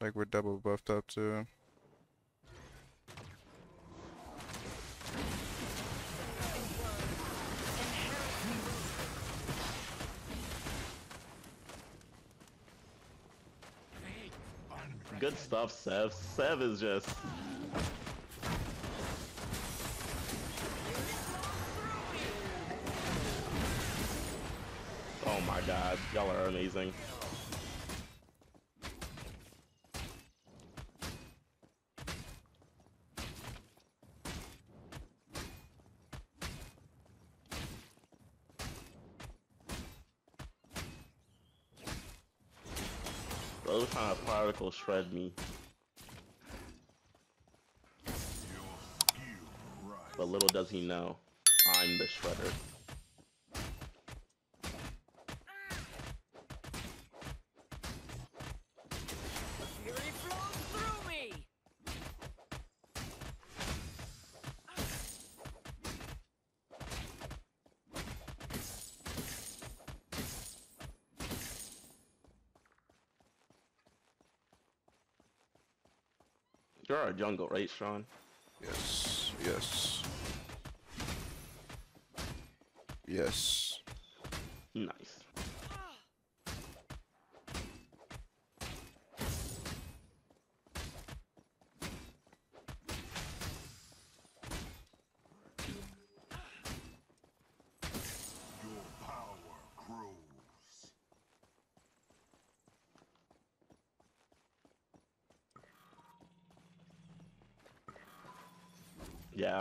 Like we're double buffed up too. Good stuff, Sev. Sev is just. Oh my god, y'all are amazing. Those particles shred me. But little does he know, I'm the shredder. You're our jungle, right, Shawn? Yes. Yes. Yes. Nice.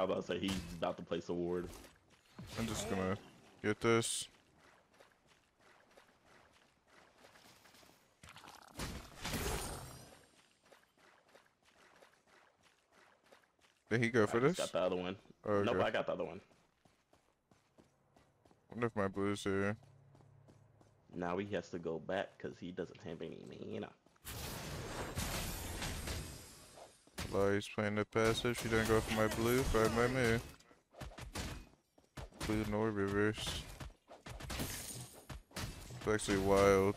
Yeah, I was about to say he's about to place a ward. I'm just gonna get this. Did he go for I this? Got the other one. Oh, Nope. I got the other one. wonder if my blue's here. Now he has to go back because he doesn't have any mana. While he's playing the passive, she didn't go for my blue, fine by me. Blue nor reverse. It's actually wild.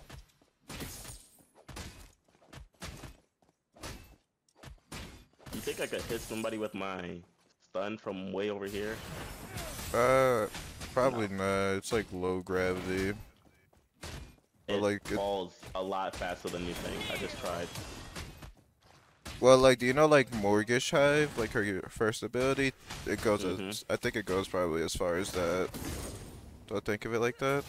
You think I could hit somebody with my stun from way over here? Uh, probably not. It's like low gravity. But, It like, it- falls a lot faster than you think. I just tried. Well, like, do you know like Morigesh Hive, like her first ability? It goes. Mhm. As, I think it goes probably as far as that. Don't think of it like that.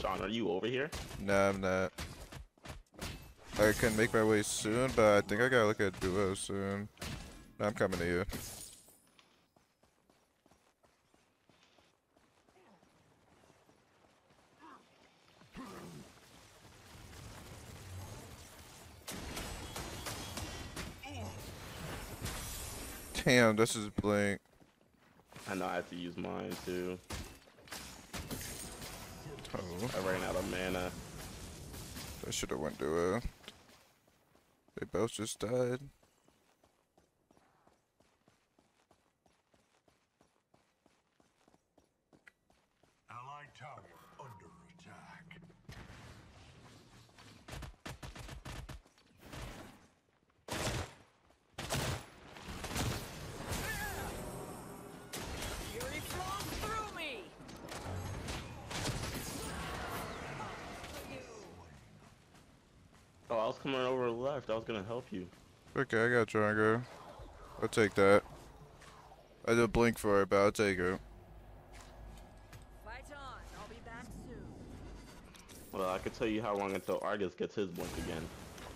Shawn, are you over here? Nah, I'm not. I can make my way soon, but I think I gotta look at duo soon. I'm coming to you. Damn, this is blank. I know I have to use mine too. Oh, I ran out of mana. I should have went duo. They both just died. Coming over left. I was gonna help you. Okay, I got Drongo. I'll take that. I did a blink for it, but I'll take it. Fight on, I'll be back soon. Well, I could tell you how long until Argus gets his blink again.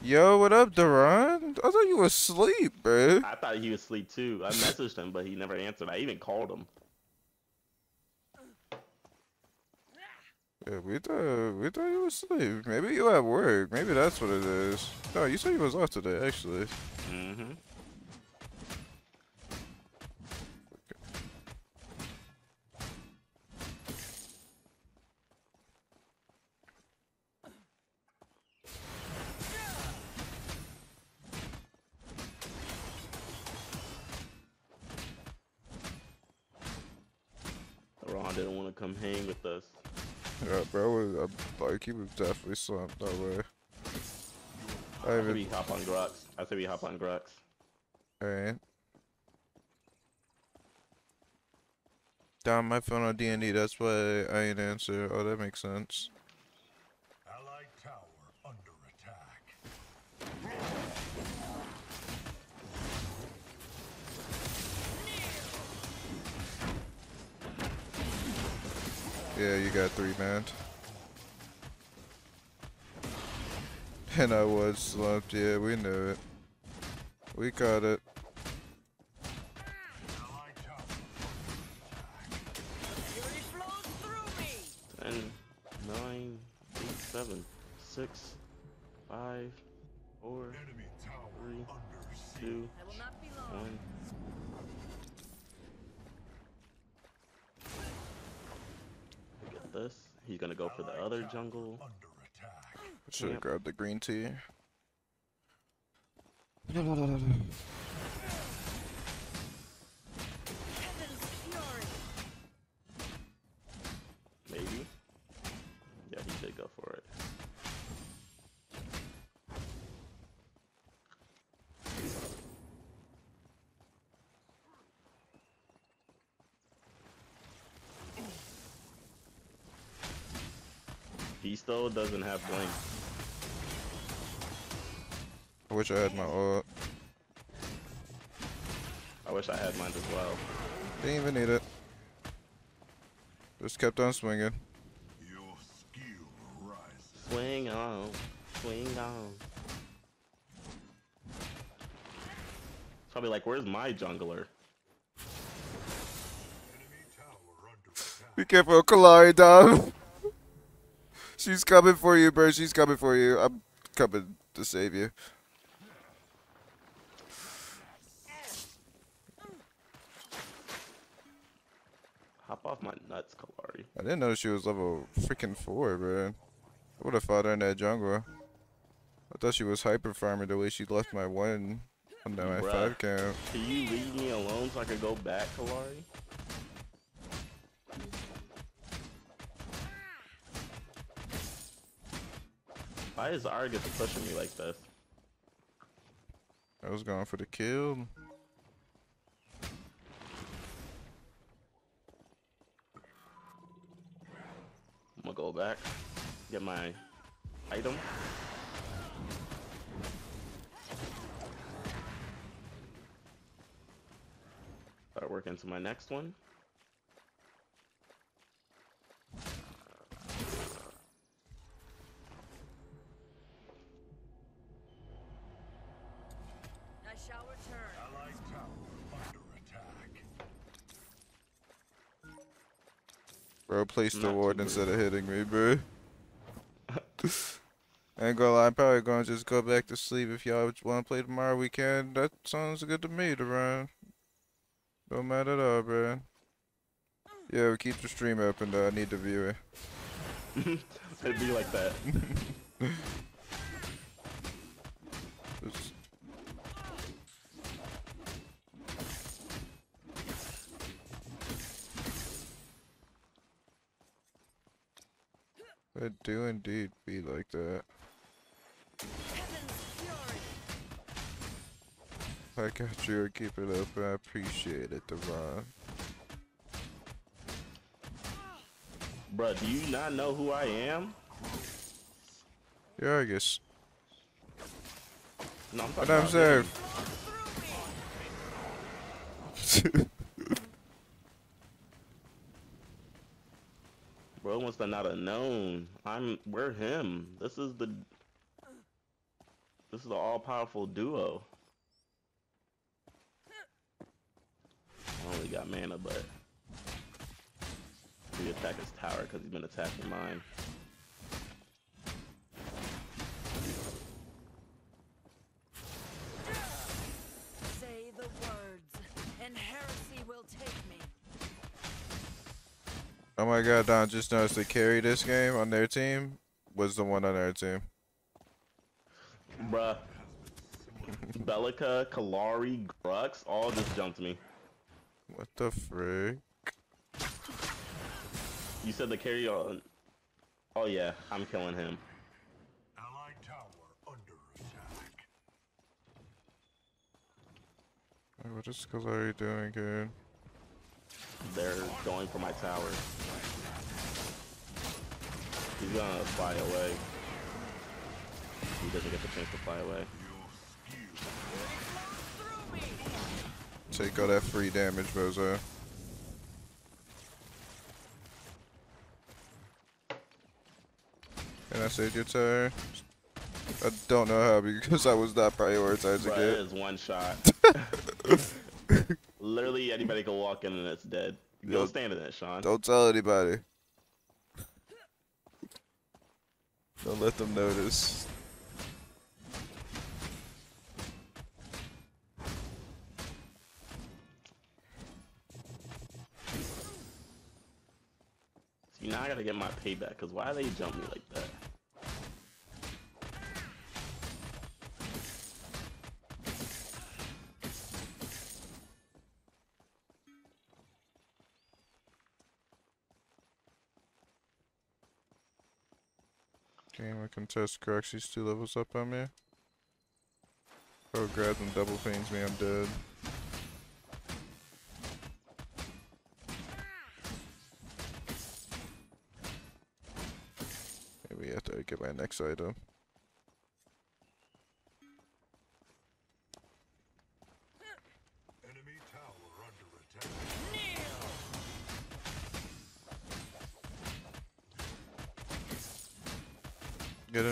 Yo, what up, Duran? I thought you was asleep, bro. I thought he was asleep too. I messaged him, but he never answered. I even called him. Yeah, we thought we thought you was asleep. Maybe you at work. Maybe that's what it is. No, you said you was off today, actually. Mm-hmm. He was definitely slumped that way. I I say even, we hop on Grux. I say we hop on Grux. alright. Down my phone on D and D. That's why I ain't answer. Oh, that makes sense. Allied tower under attack. Yeah, you got three man. And I was slumped. Yeah, we knew it. We got it. Allied tower Fury flows through me. 10, 9, 8, 7, 6, 5, 4, enemy tower Three, under siege. 2, I will not be long. 1. Get this. He's gonna go for the other jungle. Under attack. Should have Yep. grabbed the green tea. Maybe. Yeah, he did go for it. He still doesn't have blink. I wish I had my ult. I wish I had mine as well. Didn't even need it. Just kept on swinging. Your skill rises. Swing on, swing on. Probably like, where's my jungler? Enemy tower under attack. Be careful, Kallari, Dom. She's coming for you, bro. She's coming for you. I'm coming to save you. Off my nuts, Kallari. I didn't know she was level freaking four, bro. I would have fought her in that jungle. I thought she was hyper farming the way she left my one on my Bruh. five count. Can you leave me alone so I can go back, Kallari? Why is Argus pushing me like this? I was going for the kill. I'm gonna go back, get my item. Start working to my next one. Bro, place the ward instead of hitting me, bro. Ain't gonna lie, I'm probably gonna just go back to sleep. If y'all wanna play tomorrow we can. that sounds good to me, Deron. Don't matter at all, bro. Yeah, we keep the stream open though. I need to view it. It'd be like that. Just- It do indeed be like that. I got you. Keep it open. I appreciate it, Devon. Bruh, do you not know who I am? Yeah, I guess. No, I'm But I'm sorry. Flows through me. Bro wants to not have known. I'm we're him. This is the This is the all powerful duo. I only got mana, but we attack his tower because he's been attacking mine. Oh my god, Don just noticed the carry this game on their team was the one on our team. Bruh. Belica, Kallari, Grux, all just jumped me. What the frick? You said the carry on. Oh yeah, I'm killing him. Allied tower under attack. What is Kallari doing here? They're going for my tower. He's gonna fly away. He doesn't get the chance to fly away. Take all that free damage, Bozo. And I saved your turn. I don't know how because I was not prioritizing Bruh, it it. is one shot. Literally anybody can walk in and it's dead. Go Yo, stand in it, Shawn. Don't tell anybody. Don't let them notice. See, now I gotta get my payback, cause why they jump me like that? Game of contest cracks these two levels up on me. Oh, grab them double pains me, I'm dead. Maybe I get my next item.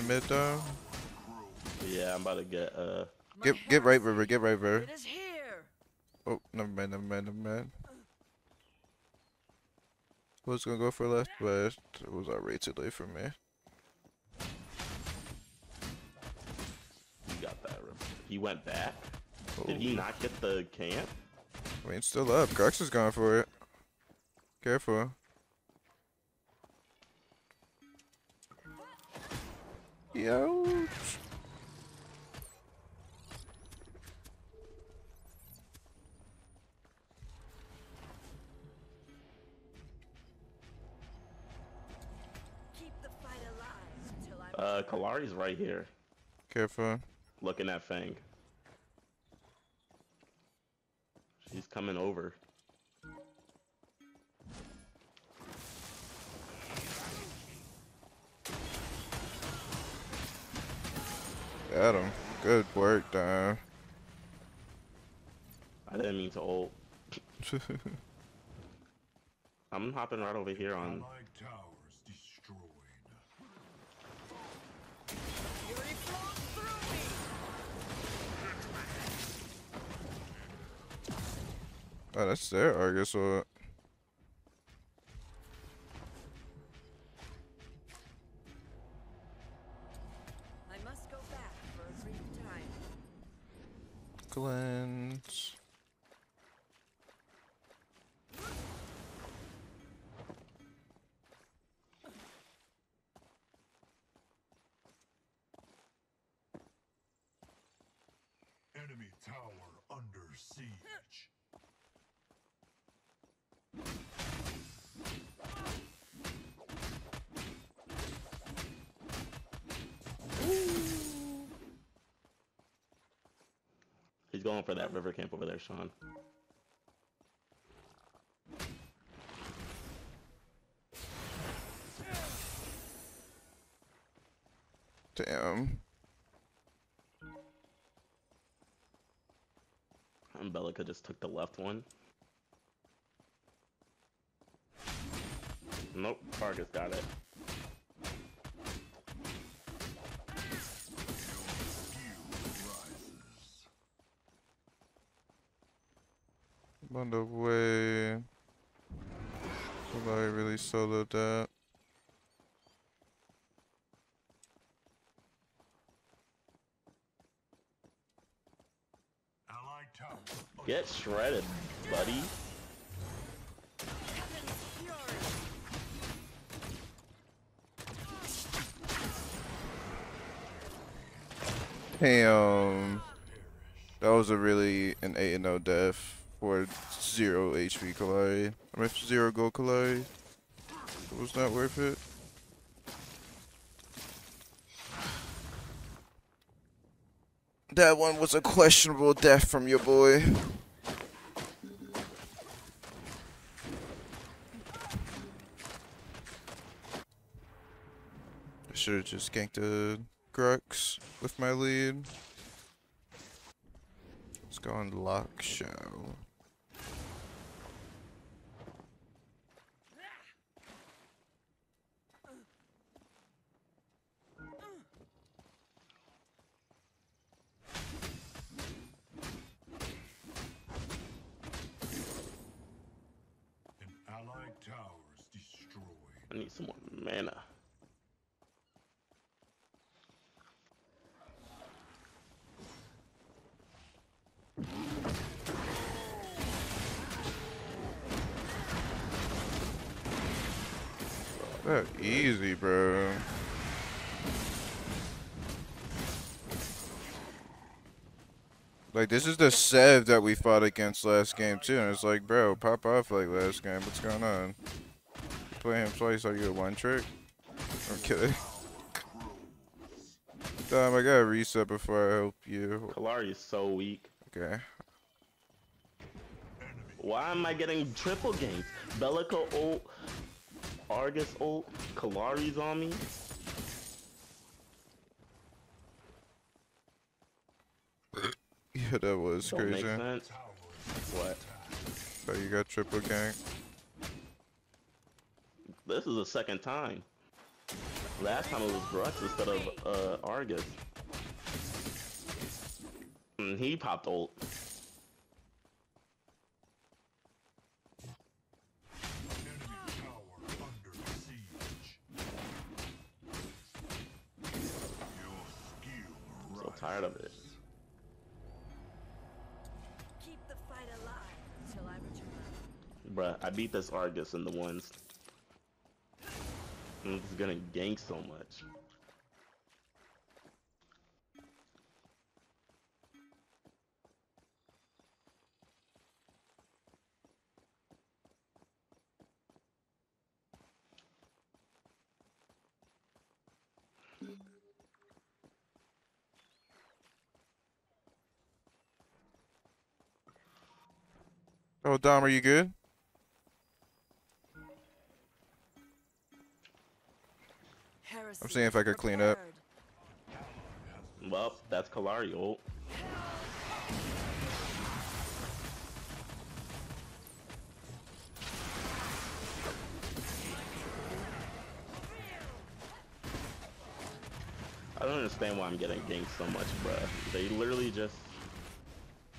Mid down. Yeah, I'm about to get uh Get get right river, get right river. It is here. Oh, never mind, never mind, never mind. Was gonna go for left, but it was already too late for me. you got that. Rip. He went back. Oh, Did he not get the camp? I mean, still up. Grux is going for it. Careful. Yo. Keep the fight alive until I'm Uh, Kallari's right here, Careful. looking at Fang. She's coming over. Got him. Good work, Don. I didn't mean to ult. I'm hopping right over here on. Allied towers destroyed. fury flows through me. oh, that's their Argus or Glens. Enemy tower under siege. He's going for that river camp over there, Shawn. Damn. And Belica just took the left one. Nope, Vargas got it. I'm on the way. Somebody really soloed that. Allied tower under Get shredded, buddy. Damn. That was a really an 8 and 0 death 0 HP Kallari. I mean, 0 gold Kallari. It was not worth it. That one was a questionable death from your boy. I should have just ganked the Grux with my lead. Let's go on lock show. An allied tower is destroyed. I need some more mana. That easy, bro. Like this is the Sev that we fought against last game too, and it's like, bro, pop off like last game. What's going on? Play him twice, are you a one trick? I'm kidding. Damn, I gotta reset before I help you. Kallari is so weak. Okay. Why am I getting triple ganks? Belica ult, Argus ult, Kallari's on me. Yeah, that was Don't crazy. What? So you got triple gank. This is the second time. Last time it was Grux instead of uh, Argus. And he popped ult. enemy tower under siege. Your skill So tired of it. Keep the fight alive until I return. Bruh, I beat this Argus in the ones. And it's gonna gank so much. Oh, Dom, are you good? Heresy seeing if I could clean up. Well, that's Kallari ult. I don't understand why I'm getting ganked so much, bruh. They literally just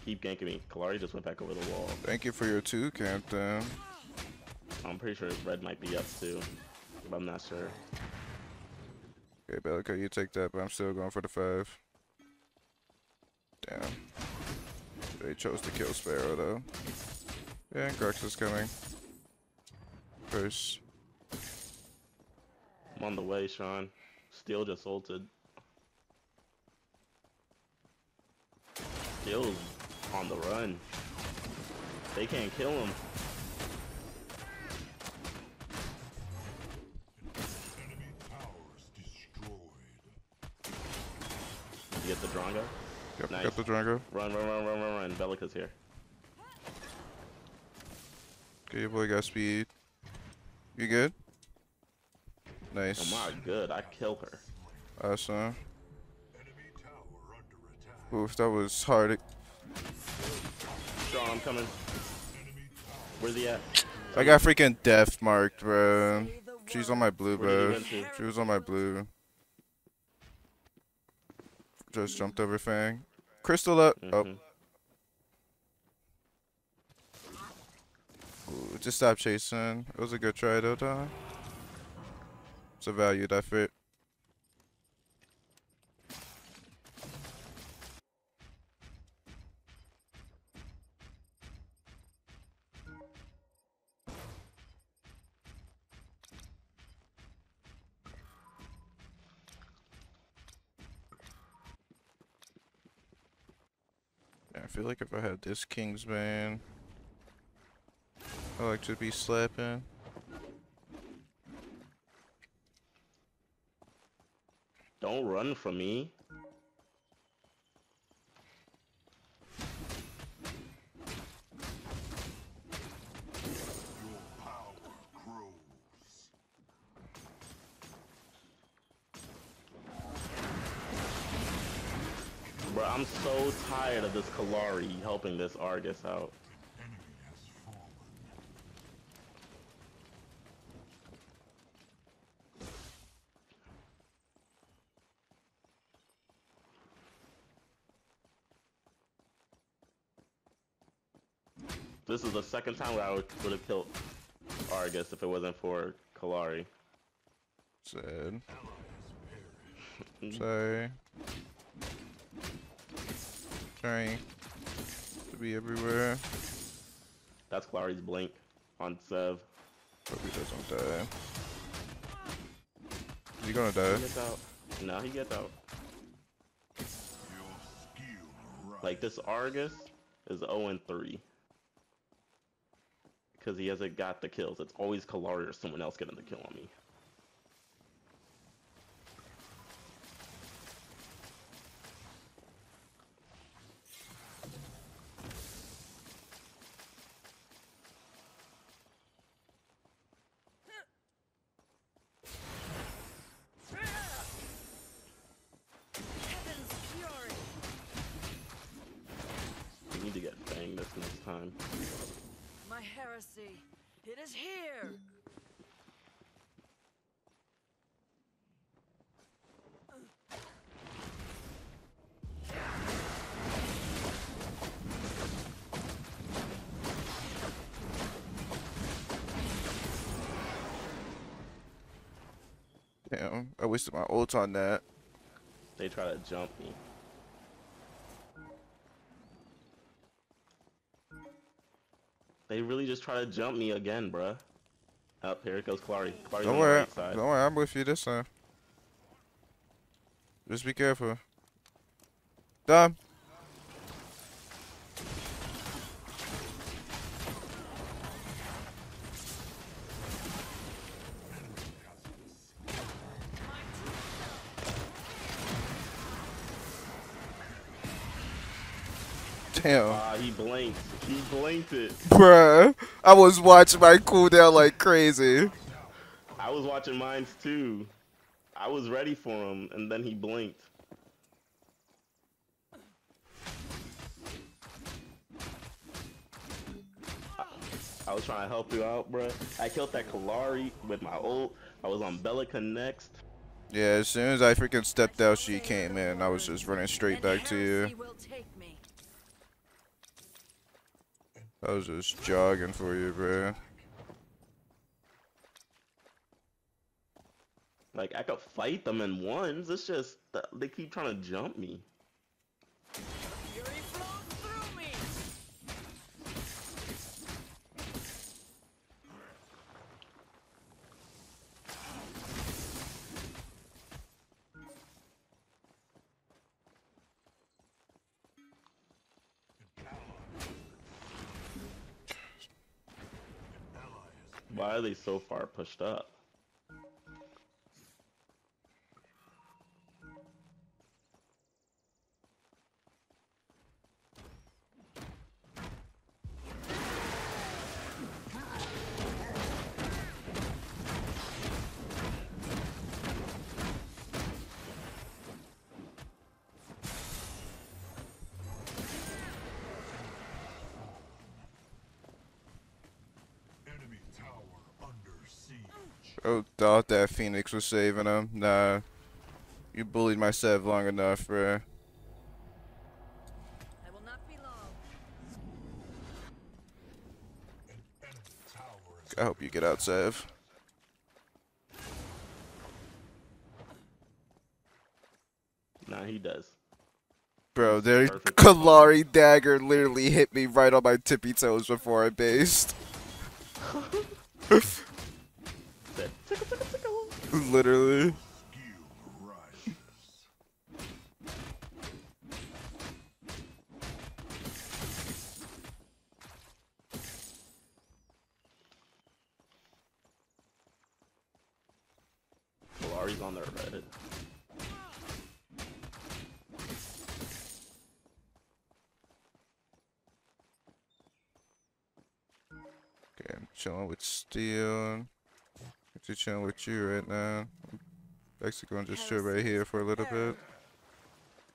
keep ganking me. Kallari just went back over the wall. Thank you for your two camp then. I'm pretty sure Red might be up too, but I'm not sure. Okay, Belica, you take that, but I'm still going for the five. Damn. They chose to kill Sparrow though. Yeah, and Grux is coming. First. I'm on the way, Shawn. Steel just ulted. Steel's on the run. They can't kill him. You get the Drongo? Yep, Nice. got the Drongo. Run, run, run, run, run, run. Belica's here. Okay, your boy got speed. You good? Nice. Oh my good, I kill her. Awesome. Enemy tower under. Oof, that was hard. I'm coming. Where's he at? I got freaking death marked, bro. She's on my blue, bro. She was on my blue. Just jumped over Fang. Crystal up. Oh, Mhm. ooh, just stop chasing. It was a good try though. It's a valued effort. I feel like if I had this Kingsman, I like to be slapping. Don't run from me. This Kallari helping this Argus out. Enemy has fallen. This is the second time where I would, would have killed Argus if it wasn't for Kallari. Sad. Mhm. Sorry. Trying to be everywhere. That's Kallari's blink on Sev. Hope he doesn't die. Is he gonna die? He gets out. No, he gets out. Like this Argus is 0 and 3. Because he hasn't got the kills. It's always Kallari or someone else getting the kill on me. Heaven's fury. We need to get Fang this next time. My heresy. It is here. Damn, I wasted my ult on that. They try to jump me. They really just try to jump me again, bruh. Up here it goes. Kallari's Don't worry, right don't worry, I'm with you this time. Just be careful. Done. Damn. Ah, he blinked. He blinked it. Bruh, I was watching my cooldown like crazy. I was watching mines too. I was ready for him, and then he blinked. I- I was trying to help you out, bruh. I killed that Kallari with my ult. I was on Belica next. Yeah, as soon as I freaking stepped out, she came in. I was just running straight back to you. will take me. I was just jogging for you, bruh. Like I could fight them in ones. It's just they keep trying to jump me. Why are they so far pushed up? Siege. Oh, thought that Phoenix was saving him. Nah. You bullied my Sev long enough, bruh. I will not be long. An enemy tower is I hope you get out, Sev. Nah, he does. Bro, their Perfect. Kallari dagger literally hit me right on my tippy toes before I based. Literally. Kallari's on their right. Okay, I'm chilling with Steel. Actually chilling with you right now. I'm actually gonna just chill right here for a little bit.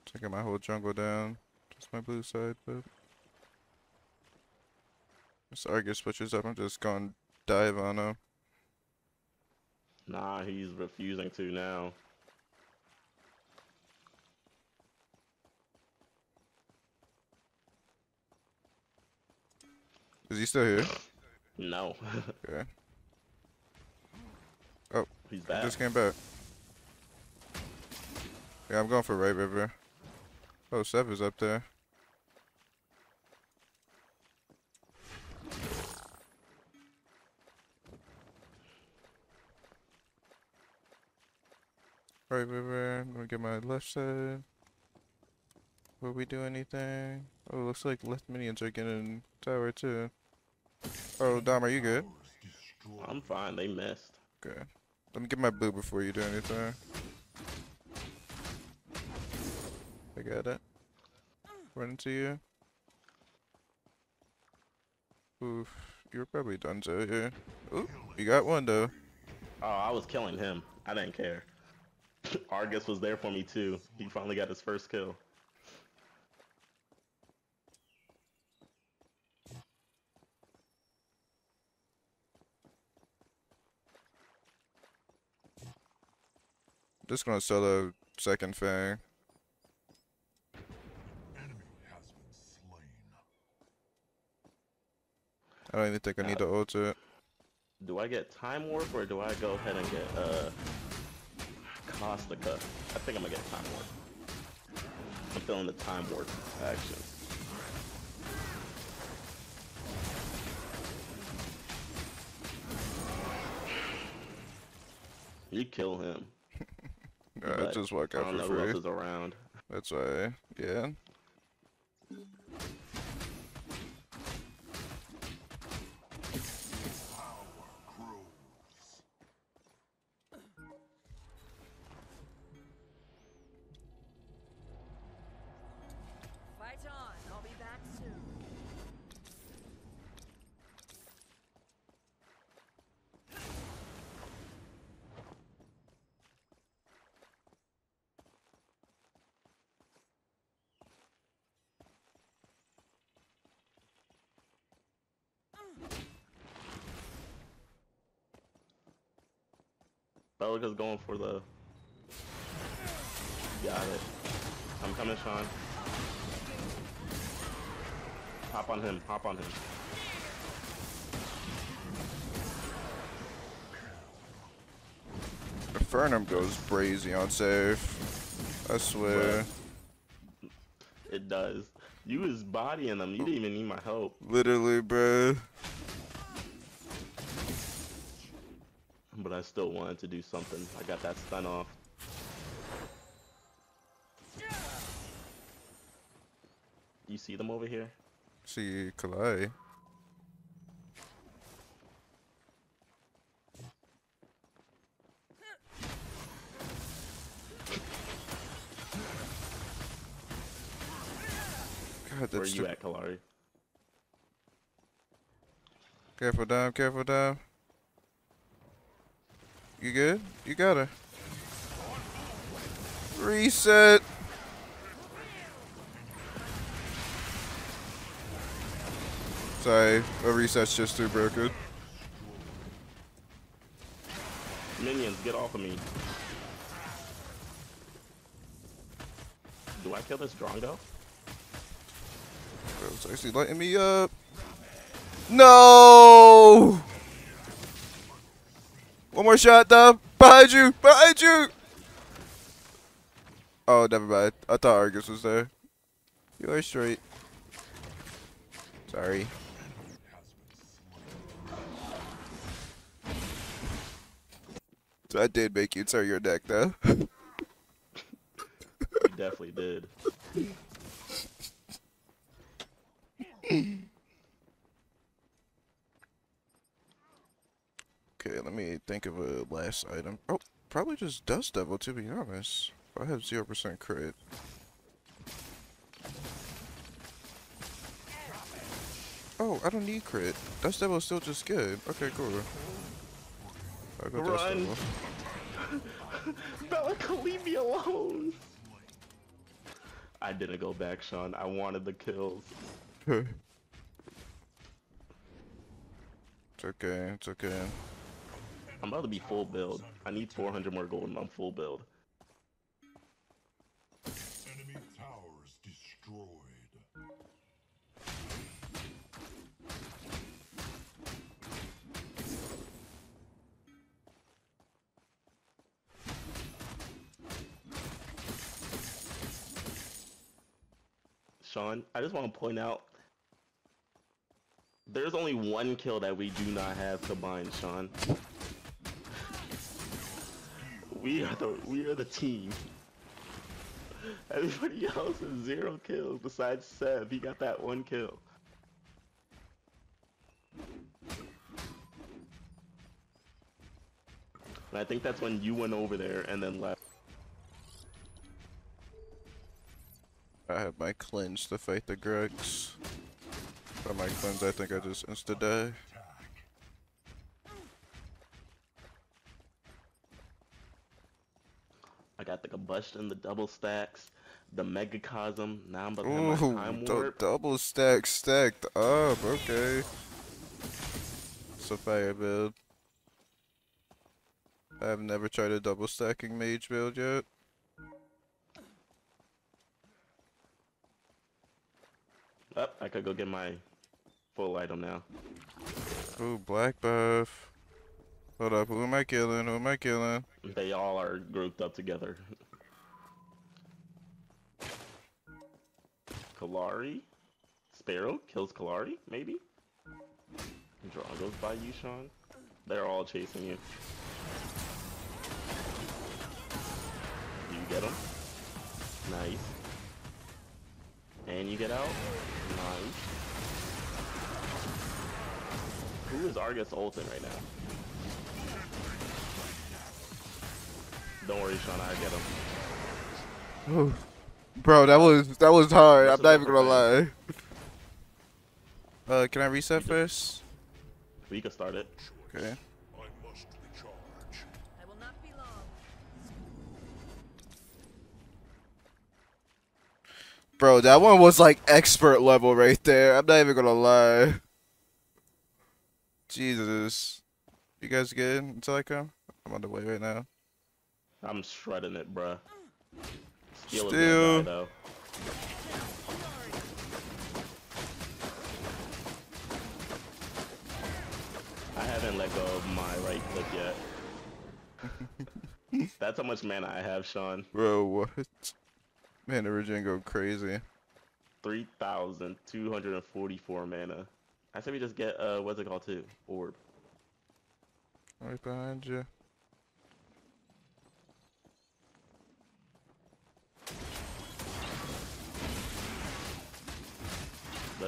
Taking my whole jungle down. Just my blue side, but this Argus switches up, I'm just gonna dive on him. Nah, he's refusing to now. Is he still here? No. Okay. He's I back. just came back. Yeah, I'm going for right river. Oh, Seth is up there. Right river. I'm gonna get my left side. Will we do anything? Oh, looks like left minions are getting tower too. Oh, Dom, are you good? I'm fine. They missed. Okay. Let me get my boo before you do anything. I got it. Run into you. Oof. You're probably done so. Ooh, you got one though. Oh, I was killing him. I didn't care. Argus was there for me too. He finally got his first kill. Just gonna sell a second fang. Enemy has been slain. I don't even think I need to ult it. Do I get Time Warp or do I go ahead and get uh Caustica? I think I'm gonna get Time Warp. I'm feeling the Time Warp action. You kill him. I but just walk I out for free. around. That's why, yeah. Belica's going for the. Got it. I'm coming, Shawn. Hop on him. Hop on him. Infernum goes brazy on safe. I swear. It does. You was bodying them. You didn't even need my help. Literally, bruh. But I still wanted to do something. I got that stun off. You see them over here? See Kalai. God, Where are you at, Kallari? Careful, Dom. Careful, Dom. You good? You got her. Reset. Sorry, a reset's just too broken. Minions, get off of me. Do I kill this Drongo? It's actually lighting me up. No! One more shot, Dom. Behind you! Behind you! Oh, never mind. I thought Argus was there. You are straight. Sorry. So I did make you turn your neck, though. You definitely did. Okay, let me think of a last item. Oh, probably just Dust Devil, to be honest. I have 0% crit. Oh, I don't need crit. Dust step was still just good. Okay, cool. I'll go Run. step. Belica, leave me alone. I didn't go back, Shawn. I wanted the kills. it's okay, it's okay. I'm about to be full build. I need 400 more gold and I'm full build. Enemy towers destroyed. Shawn, I just want to point out there's only one kill that we do not have combined, Shawn. We are the we are the team. Everybody else has zero kills besides Seb. He got that one kill. And I think that's when you went over there and then left. I have my cleanse to fight the Gregs. By my cleanse, I think I just insta die. I got the double stacks, the megacosm. Now I'm about to have my Ooh, time warp. double stack stacked up. Okay. So fire build. I've never tried a double stacking mage build yet. Oh, I could go get my full item now. Ooh, black buff. Hold up, who am I killing? Who am I killing? They all are grouped up together. Kallari? Sparrow kills Kallari, maybe? Draw goes by you, Shawn. They're all chasing you. You get them. Nice. And you get out. Nice. Who is Argus ulting right now? Don't worry, Shawn, I get him. Ooh. Bro, that was that was hard. I'm not even gonna lie. Uh, can I reset first? We can start it. Okay. I must recharge. I will not be long. Bro, that one was like expert level right there. I'm not even gonna lie. Jesus. You guys good until I come? I'm on the way right now. I'm shredding it, bruh. Still. gonna though. I haven't let go of my right click yet. That's how much mana I have, Shawn. Bro, what? Man, the regen go crazy. 3,244 mana. I said we just get, uh, what's it called too? Orb. Right behind you.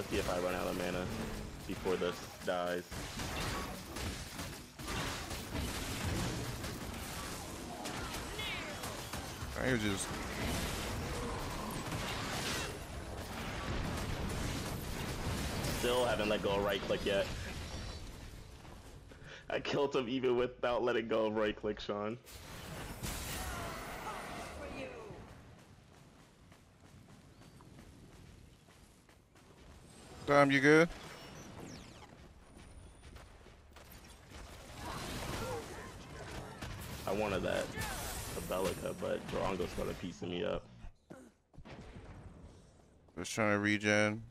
Let's see if I run out of mana before this dies. I can just Still haven't let go of right click yet. I killed him even without letting go of right click, Shawn. Dom, you good? I wanted that a Belica, but Drongo started piecing me up. Just trying to regen.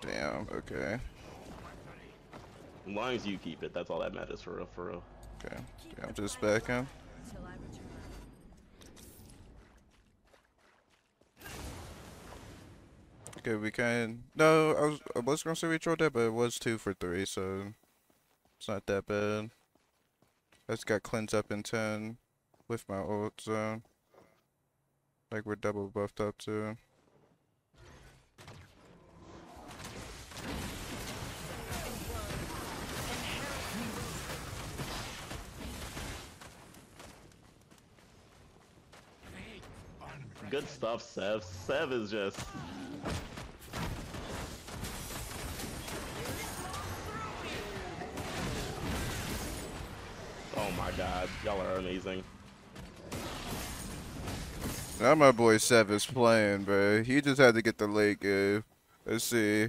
Damn, okay. As long as you keep it, that's all that matters for real, for real. Okay. I'm just backing. Till I return. Okay, we can. No, I was I was gonna say we trolled that, but it was two for three, so it's not that bad. I just got cleanse up in ten with my ult zone. Like we're double buffed up too. Good stuff, Sev. Sev is just Oh god, y'all are amazing. Now my boy Sev is playing, bro. He just had to get the late game. Let's see.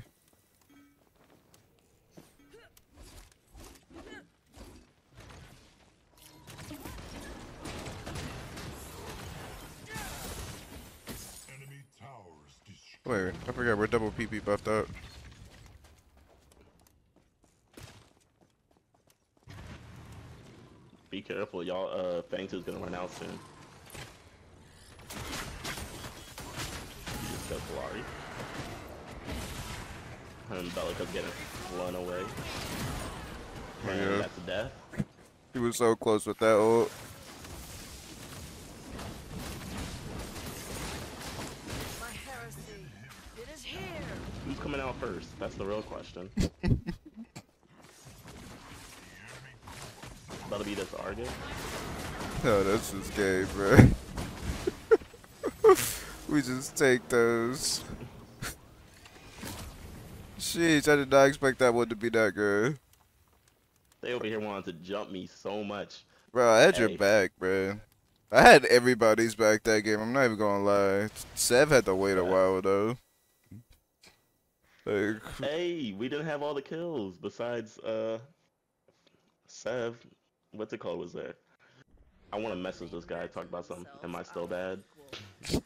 Enemy towers destroyed. Wait, I forgot we're double PP buffed out. Careful, y'all. Uh, Fangtooth's gonna run out soon. You just got Kallari. And Belica's getting blown away. And Yeah. that's death. He was so close with that ult. My heresy. It is here. Who's coming out first? That's the real question. That'll be this Argus. No, that's his game, bro. we just take those. Sheesh, I did not expect that one to be that good. They over here wanted to jump me so much. Bro, I had your back, bro. I had everybody's back that game. I'm not even gonna lie. Sev had to wait a while though. Like, Hey, we didn't have all the kills besides uh Sev. What's it called was there? I want to message this guy, talk about something. Am I still bad?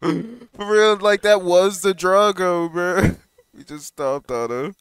for real, like that was the Drago, bro. We just stopped on him.